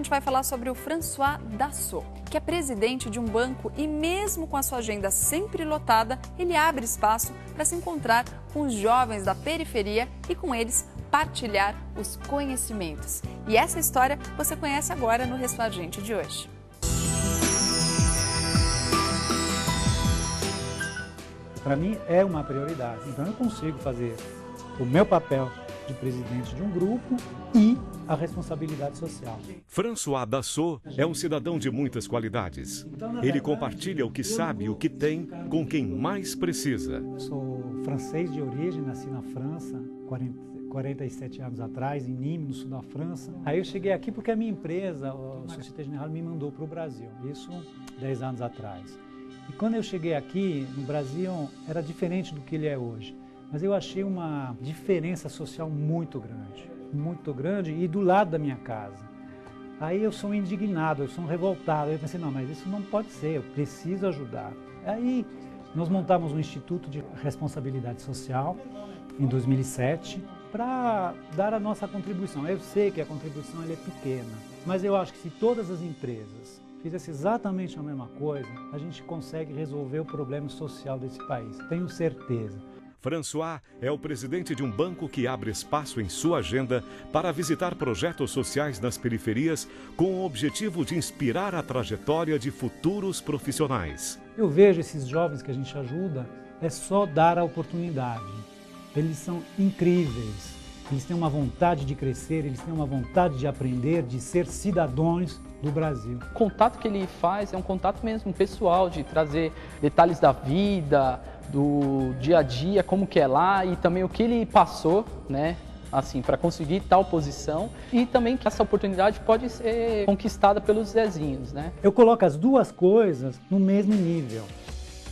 A gente vai falar sobre o François Dassault, que é presidente de um banco e, mesmo com a sua agenda sempre lotada, ele abre espaço para se encontrar com os jovens da periferia e, com eles, partilhar os conhecimentos. E essa história você conhece agora no Gente de hoje. Para mim é uma prioridade, então eu consigo fazer o meu papel de presidente de um grupo e a responsabilidade social. François Dassault é um cidadão de muitas qualidades. Ele compartilha o que sabe e o que tem com quem mais precisa. Sou francês de origem, nasci na França, 40, 47 anos atrás, em Nîmes, no sul da França. Aí eu cheguei aqui porque a minha empresa, a Société Générale, me mandou para o Brasil. Isso 10 anos atrás. E quando eu cheguei aqui, no Brasil, era diferente do que ele é hoje. Mas eu achei uma diferença social muito grande, muito grande e do lado da minha casa. Aí eu sou indignado, eu sou revoltado. Eu pensei, não, mas isso não pode ser, eu preciso ajudar. Aí nós montamos um Instituto de Responsabilidade Social em 2007 para dar a nossa contribuição. Eu sei que a contribuição é pequena, mas eu acho que se todas as empresas fizessem exatamente a mesma coisa, a gente consegue resolver o problema social desse país. Tenho certeza. François é o presidente de um banco que abre espaço em sua agenda para visitar projetos sociais nas periferias com o objetivo de inspirar a trajetória de futuros profissionais. Eu vejo esses jovens que a gente ajuda, é só dar a oportunidade. Eles são incríveis, eles têm uma vontade de crescer, eles têm uma vontade de aprender, de ser cidadãos do Brasil. O contato que ele faz é um contato mesmo pessoal, de trazer detalhes da vida, do dia a dia, como que é lá e também o que ele passou, né? Assim, para conseguir tal posição e também que essa oportunidade pode ser conquistada pelos Zezinhos, né? Eu coloco as duas coisas no mesmo nível.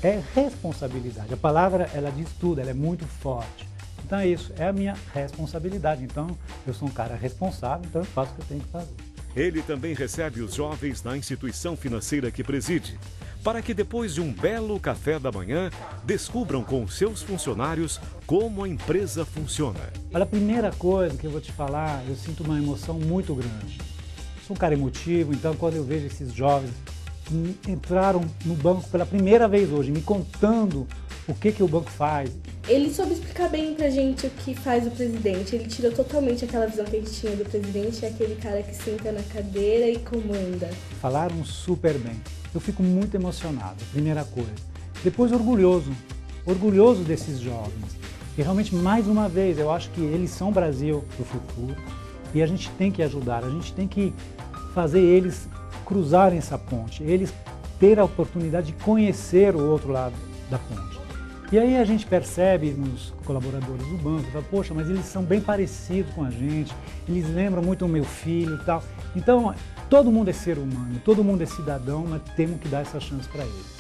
É responsabilidade. A palavra, ela diz tudo, ela é muito forte. Então é isso, é a minha responsabilidade. Então, eu sou um cara responsável, então eu faço o que eu tenho que fazer. Ele também recebe os jovens na instituição financeira que preside para que depois de um belo café da manhã, descubram com seus funcionários como a empresa funciona. Olha, a primeira coisa que eu vou te falar, eu sinto uma emoção muito grande. Sou um cara emotivo, então quando eu vejo esses jovens entraram no banco pela primeira vez hoje, me contando o que, que o banco faz. Ele soube explicar bem pra gente o que faz o presidente. Ele tirou totalmente aquela visão que a gente tinha do presidente, é aquele cara que senta na cadeira e comanda. Falaram super bem. Eu fico muito emocionado, primeira coisa. Depois orgulhoso, orgulhoso desses jovens. E realmente, mais uma vez, eu acho que eles são o Brasil do futuro e a gente tem que ajudar, a gente tem que fazer eles cruzarem essa ponte, eles ter a oportunidade de conhecer o outro lado da ponte. E aí a gente percebe nos colaboradores do banco, fala, poxa, mas eles são bem parecidos com a gente, eles lembram muito o meu filho e tal. Então, todo mundo é ser humano, todo mundo é cidadão, mas temos que dar essa chance para eles.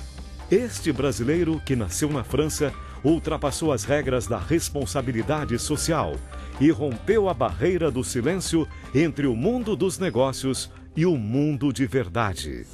Este brasileiro que nasceu na França ultrapassou as regras da responsabilidade social e rompeu a barreira do silêncio entre o mundo dos negócios e o mundo de verdade.